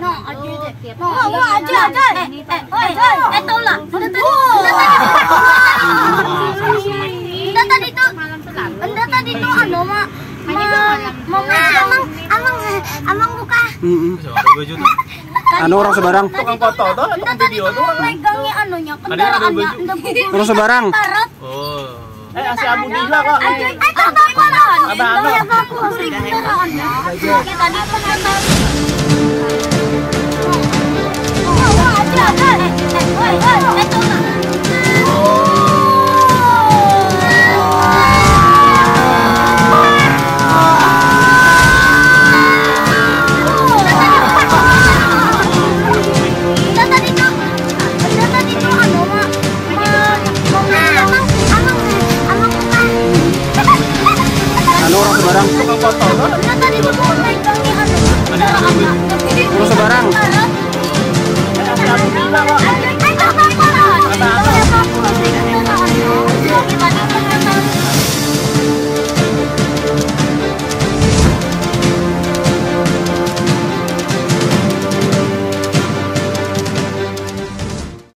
no, anu orang sebarang. Tukang foto tuh, video tuh. Anunya kendaraannya. Orang sebarang. Oh. Eh, abu kok. Eh, tadi Tadi? barang tukang foto kan? Kami ada. Barang.